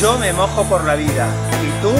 Yo me mojo por la vida. ¿Y tú?